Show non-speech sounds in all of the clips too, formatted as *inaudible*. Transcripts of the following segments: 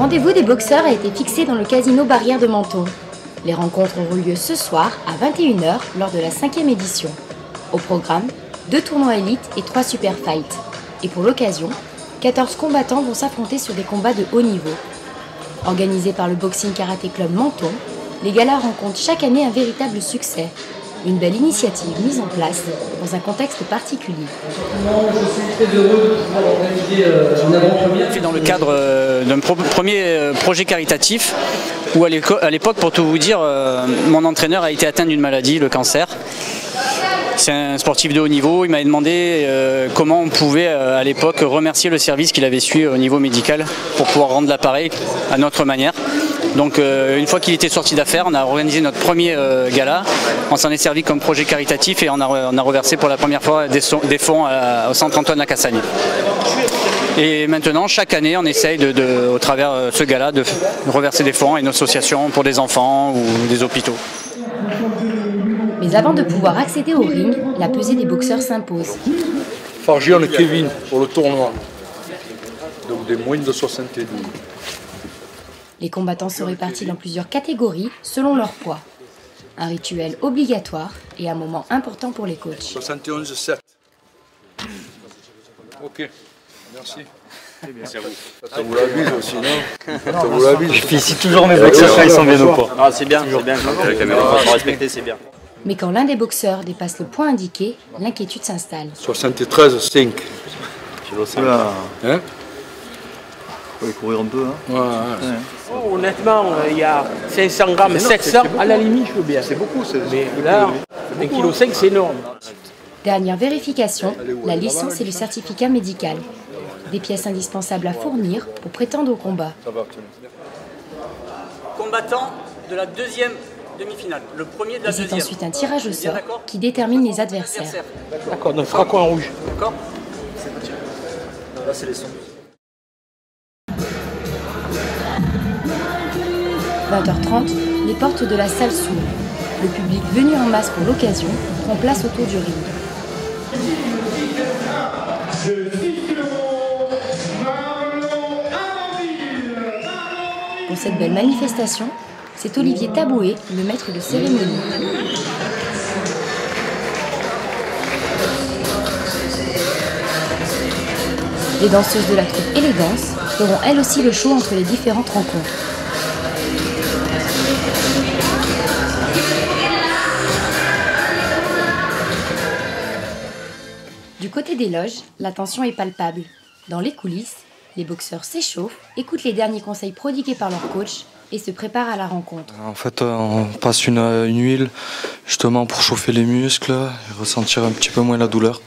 rendez-vous des boxeurs a été fixé dans le casino Barrière de Menton. Les rencontres auront lieu ce soir à 21h lors de la cinquième édition. Au programme, deux tournois élites et trois super fights. Et pour l'occasion, 14 combattants vont s'affronter sur des combats de haut niveau. Organisés par le Boxing Karaté Club Menton, les galas rencontrent chaque année un véritable succès. Une belle initiative mise en place dans un contexte particulier. Je suis très heureux de pouvoir organiser euh, une avant-première. fait dans le cadre euh, d'un pro- premier euh, projet caritatif où à l'époque, pour tout vous dire, mon entraîneur a été atteint d'une maladie, le cancer. C'est un sportif de haut niveau. Il m'avait demandé comment on pouvait à l'époque remercier le service qu'il avait su au niveau médical pour pouvoir rendre l'appareil à notre manière. Donc euh, une fois qu'il était sorti d'affaires, on a organisé notre premier euh, gala. On s'en est servi comme projet caritatif et on a, on a reversé pour la première fois des, so- des fonds à- au centre Antoine Lacassagne. Et maintenant, chaque année, on essaye, de, de- au travers de ce gala, de reverser des fonds à une association pour des enfants ou des hôpitaux. Mais avant de pouvoir accéder au ring, la pesée des boxeurs s'impose. Fargione Kevin pour le tournoi. Donc des moins de 72. Les combattants sont répartis dans plusieurs catégories selon leur poids. Un rituel obligatoire et un moment important pour les coachs. 71-7. Ok, merci. Ça vous l'avise aussi, non? Ça vous l'avise? Je félicite toujours mes boxeurs quand ils sont bien au poids. Ah, c'est bien, c'est bien. La caméra, faut respecter, c'est bien. Mais quand l'un des boxeurs dépasse le point indiqué, l'inquiétude s'installe. 73-5. Oula, Hein? Faut aller courir un peu. Hein. Ouais, ouais. Honnêtement, euh, il y a 500 grammes, 700, à la limite, je veux bien. C'est beaucoup, Mais là, 1,5 kg, c'est énorme. Dernière vérification, la licence et le certificat médical. Des pièces indispensables à fournir pour prétendre au combat. Ça va, tiens. Combattant de la deuxième demi-finale, le premier de Et c'est ensuite un tirage au sort qui détermine les adversaires. D'accord, donc fera quoi en rouge D'accord Là, c'est les sons. 20h30, les portes de la salle s'ouvrent. Le public venu en masse pour l'occasion prend place autour du ring. Pour cette belle manifestation, c'est Olivier Taboué, le maître de cérémonie. Les danseuses de la troupe Élégance feront elles aussi le show entre les différentes rencontres. Des loges, la tension est palpable. Dans les coulisses, les boxeurs s'échauffent, écoutent les derniers conseils prodigués par leur coach et se préparent à la rencontre. En fait, on passe une, une huile justement pour chauffer les muscles et ressentir un petit peu moins la douleur.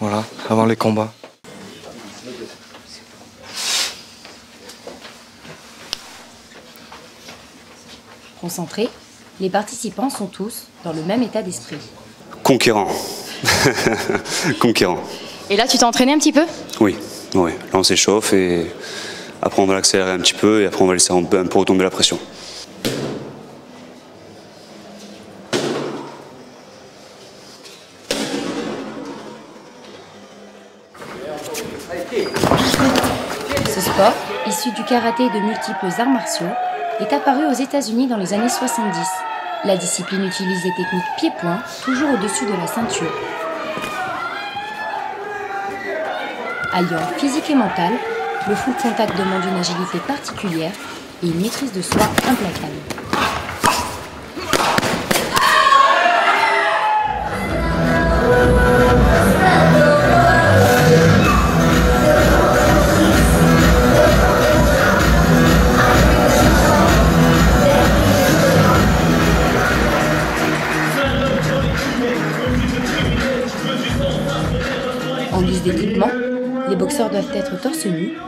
Voilà, avant les combats. Concentrés, les participants sont tous dans le même état d'esprit. Conquérant. *laughs* Conquérant. Et là, tu t'es entraîné un petit peu? Oui, oui. Là, on s'échauffe et après, on va l'accélérer un petit peu et après, on va laisser un peu, un peu retomber la pression. Ce sport, issu du karaté et de multiples arts martiaux, est apparu aux États-Unis dans les années 70. La discipline utilise des techniques pied-point, toujours au-dessus de la ceinture. Alliant physique et mental, le full contact demande une agilité particulière et une maîtrise de soi implacable.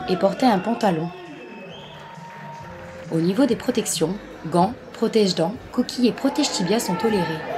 Et porter un pantalon. Au niveau des protections, gants, protège-dents, coquilles et protège-tibias sont tolérés.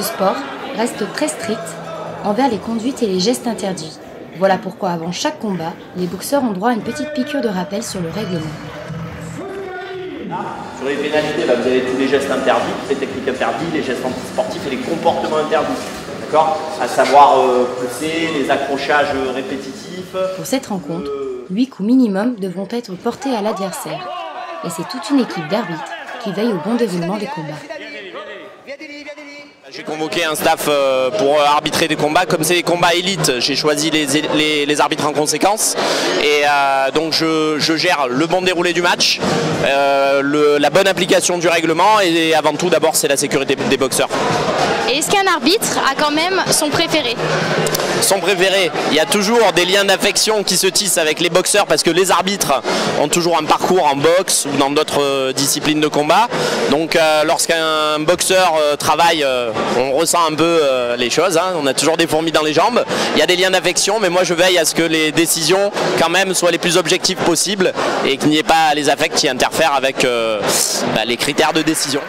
Ce sport reste très strict envers les conduites et les gestes interdits. Voilà pourquoi avant chaque combat, les boxeurs ont droit à une petite piqûre de rappel sur le règlement. Sur les pénalités, bah, vous avez tous les gestes interdits, les techniques interdites, les gestes antisportifs et les comportements interdits. D'accord? À savoir euh, pousser, les accrochages répétitifs. Pour cette rencontre, 8 coups minimum devront être portés à l'adversaire. Et c'est toute une équipe d'arbitres qui veille au bon déroulement des combats. J'ai convoqué un staff euh, pour euh, arbitrer des combats. Comme c'est des combats élites, j'ai choisi les, les- les arbitres en conséquence. Et euh, donc je, je gère le bon déroulé du match, euh, le- la bonne application du règlement et avant tout d'abord c'est la sécurité des boxeurs. Et est-ce qu'un arbitre a quand même son préféré? Son préféré, il y a toujours des liens d'affection qui se tissent avec les boxeurs parce que les arbitres ont toujours un parcours en boxe ou dans d'autres disciplines de combat. Donc euh, lorsqu'un boxeur travaille, on ressent un peu euh, les choses, hein. on a toujours des fourmis dans les jambes. Il y a des liens d'affection, mais moi je veille à ce que les décisions quand même soient les plus objectives possibles et qu'il n'y ait pas les affects qui interfèrent avec euh, bah, les critères de décision.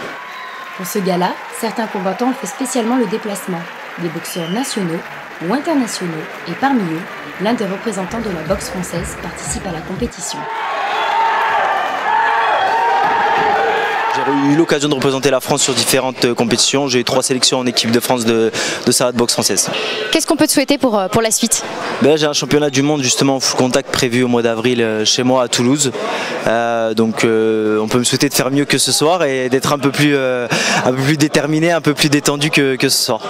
Pour ce gala, certains combattants ont fait spécialement le déplacement. Des boxeurs nationaux ou internationaux, et parmi eux, l'un des représentants de la boxe française participe à la compétition. J'ai eu l'occasion de représenter la France sur différentes euh, compétitions. J'ai eu trois sélections en équipe de France de, de salade boxe française. Qu'est-ce qu'on peut te souhaiter pour, euh, pour la suite? Ben, j'ai un championnat du monde justement en full contact prévu au mois d'avril euh, chez moi à Toulouse. Euh, donc euh, on peut me souhaiter de faire mieux que ce soir et d'être un peu plus, euh, un peu plus déterminé, un peu plus détendu que, que ce soir.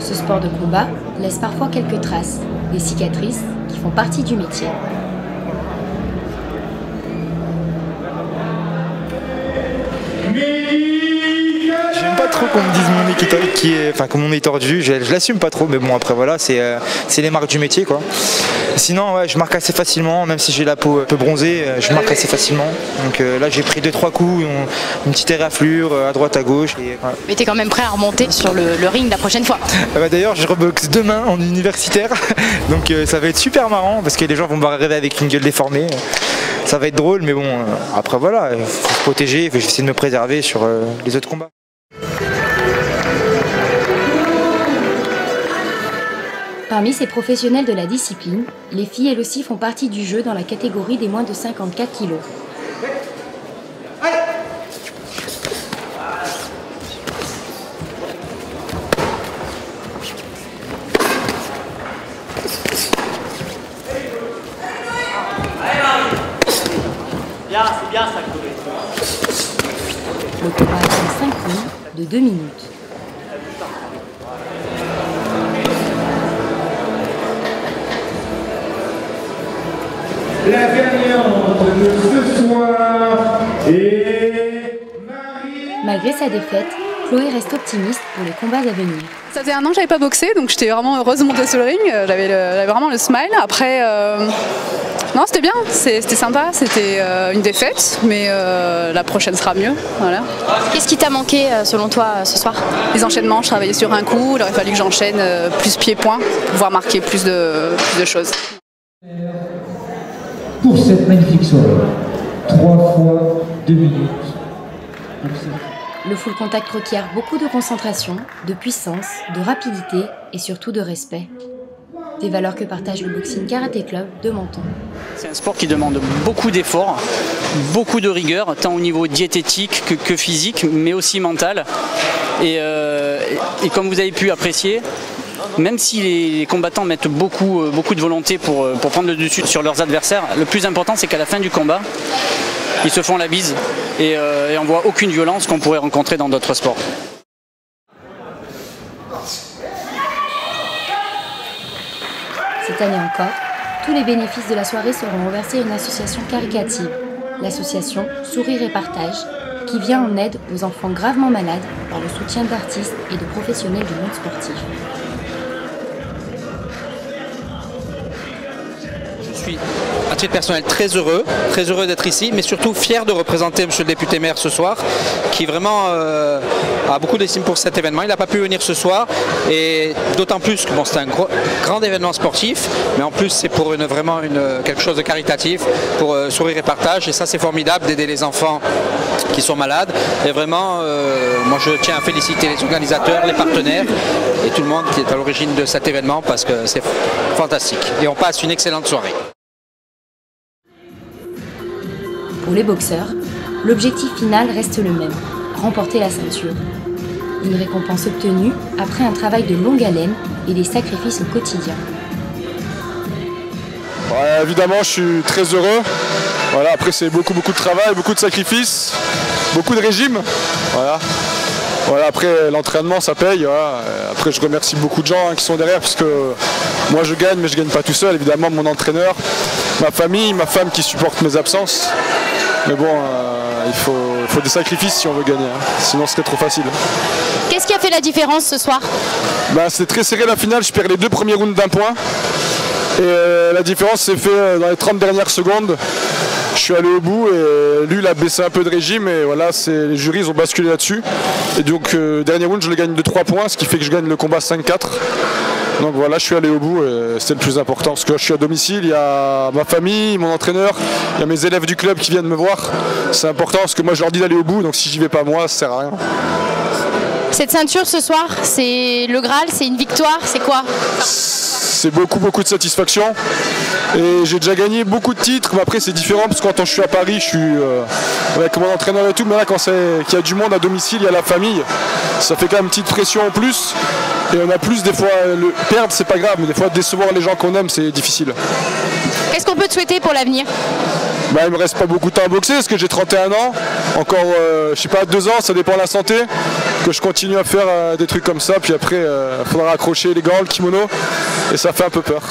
Ce sport de combat laisse parfois quelques traces, des cicatrices font partie du métier. Qu'on me dise mon nez qui est, tor- qui est- enfin que mon nez est tordu, je, je l'assume pas trop, mais bon après voilà, c'est euh, c'est les marques du métier quoi. Sinon ouais, je marque assez facilement, même si j'ai la peau un peu bronzée, euh, je marque assez facilement. Donc euh, là j'ai pris deux trois coups, une, petite éraflure à droite à gauche. Et. Mais t'es quand même prêt à remonter sur le, le ring la prochaine fois. Ah bah, D'ailleurs je reboxe demain en universitaire, *laughs* donc euh, ça va être super marrant parce que les gens vont me rêver avec une gueule déformée. Ça va être drôle, mais bon après voilà, il faut se protéger, faut essayer de me préserver sur les autres combats. Parmi ces professionnels de la discipline, les filles elles aussi font partie du jeu dans la catégorie des moins de 54 kilos. Bien, c'est bien ça. Le combat est en 5 rounds de 2 minutes. La gagnante de ce soir est Malgré sa défaite, Chloé reste optimiste pour les combats à venir. Ça faisait un an que j'avais pas boxé, donc j'étais vraiment heureuse de monter sur le ring. Euh, J'avais vraiment le smile. Après, euh, non, c'était bien, c'était sympa. C'était euh, une défaite, mais euh, la prochaine sera mieux. Voilà. Qu'est-ce qui t'a manqué selon toi ce soir? Les enchaînements, je travaillais sur un coup. Il aurait fallu que j'enchaîne plus pied-point pour pouvoir marquer plus de, plus de choses. Pour cette magnifique soirée, 3 fois 2 minutes. Le full contact requiert beaucoup de concentration, de puissance, de rapidité et surtout de respect. Des valeurs que partage le Boxing Karaté Club de Menton. C'est un sport qui demande beaucoup d'efforts, beaucoup de rigueur, tant au niveau diététique que, que physique, mais aussi mental. Et, euh, et- et comme vous avez pu apprécier, même si les combattants mettent beaucoup, euh, de volonté pour, euh, pour prendre le dessus sur leurs adversaires, le plus important c'est qu'à la fin du combat, ils se font la bise et, euh, et on voit aucune violence qu'on pourrait rencontrer dans d'autres sports. Cette année encore, tous les bénéfices de la soirée seront reversés à une association caricative, l'association Sourire et Partage, qui vient en aide aux enfants gravement malades par le soutien d'artistes et de professionnels du monde sportif. Suis à de personnel très heureux, très heureux d'être ici, mais surtout fier de représenter Monsieur le député maire ce soir, qui vraiment euh, a beaucoup d'estime pour cet événement. Il n'a pas pu venir ce soir, et d'autant plus que bon, c'est un gros- grand événement sportif, mais en plus c'est pour une, vraiment une, quelque chose de caritatif, pour euh, sourire et partage, et ça c'est formidable d'aider les enfants qui sont malades. Et vraiment, euh, moi je tiens à féliciter les organisateurs, les partenaires et tout le monde qui est à l'origine de cet événement parce que c'est fantastique. Et on passe une excellente soirée. Les boxeurs, l'objectif final reste le même, remporter la ceinture. Une récompense obtenue après un travail de longue haleine et des sacrifices au quotidien. Évidemment, je suis très heureux. Voilà, après, c'est beaucoup, beaucoup de travail, beaucoup de sacrifices, beaucoup de régime. Voilà. Voilà, après, l'entraînement, ça paye. Après, je remercie beaucoup de gens hein, qui sont derrière, parce que moi, je gagne, mais je gagne pas tout seul. Évidemment, mon entraîneur, ma famille, ma femme qui supporte mes absences. Mais bon, euh, il faut, il faut des sacrifices si on veut gagner. hein. Sinon, ce serait trop facile. Qu'est-ce qui a fait la différence ce soir? Bah, c'était très serré la finale, je perds les deux premiers rounds d'un point. Et euh, la différence s'est faite euh, dans les 30 dernières secondes. Je suis allé au bout et lui il a baissé un peu de régime et voilà, c'est, les jurys ils ont basculé là-dessus. Et donc euh, dernier round je le gagne de 3 points, ce qui fait que je gagne le combat 5-4. Donc voilà, je suis allé au bout et c'était le plus important parce que je suis à domicile, il y a ma famille, mon entraîneur, il y a mes élèves du club qui viennent me voir. C'est important parce que moi je leur dis d'aller au bout, donc si j'y vais pas moi, ça sert à rien. Cette ceinture ce soir, c'est le Graal, c'est une victoire, c'est quoi? C'est beaucoup beaucoup de satisfaction. Et j'ai déjà gagné beaucoup de titres mais après c'est différent parce que quand je suis à Paris je suis euh, avec mon entraîneur et tout mais là quand c'est qu'il y a du monde à domicile il y a la famille ça fait quand même une petite pression en plus. Et on a plus des fois le perdre c'est pas grave mais des fois décevoir les gens qu'on aime c'est difficile. Qu'est-ce qu'on peut te souhaiter pour l'avenir? Bah, il me reste pas beaucoup de temps à boxer parce que j'ai 31 ans. Encore euh, je sais pas deux ans ça dépend de la santé que je continue à faire euh, des trucs comme ça. Puis après il faudra accrocher les gants le kimono. Et ça fait un peu peur.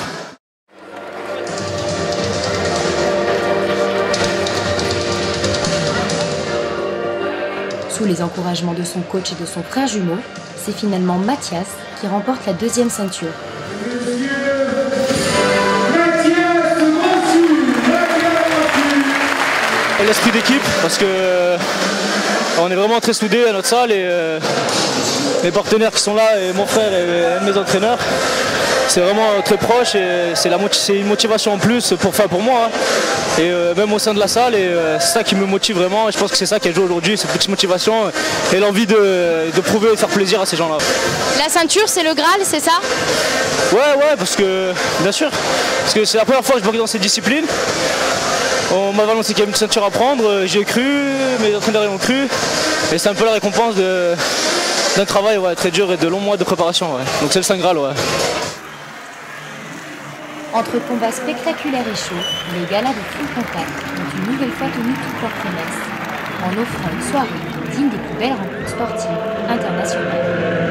Sous les encouragements de son coach et de son frère jumeau, c'est finalement Mathias qui remporte la deuxième ceinture. L'esprit d'équipe, parce que euh, on est vraiment très soudés à notre salle et euh, mes partenaires qui sont là et mon frère et, et mes entraîneurs, c'est vraiment euh, très proche et c'est moti- une motivation en plus pour, enfin, pour moi. hein. Et euh, même au sein de la salle, et euh, c'est ça qui me motive vraiment. Et je pense que c'est ça qui a joué aujourd'hui, cette petite motivation et l'envie de, de prouver et de faire plaisir à ces gens-là. La ceinture, c'est le Graal, c'est ça? Ouais, ouais, parce que, bien sûr, parce que c'est la première fois que je boxe dans cette discipline. On m'a annoncé qu'il y avait une ceinture à prendre, euh, j'ai cru, mes entraîneurs y ont cru, et c'est un peu la récompense d'un travail très dur et de longs mois de préparation. Donc c'est le Saint Graal, ouais. Entre combats spectaculaires et chauds, les galas de full contact ont une nouvelle fois tenu toute leur promesse, en offrant une soirée digne des plus belles rencontres sportives internationales.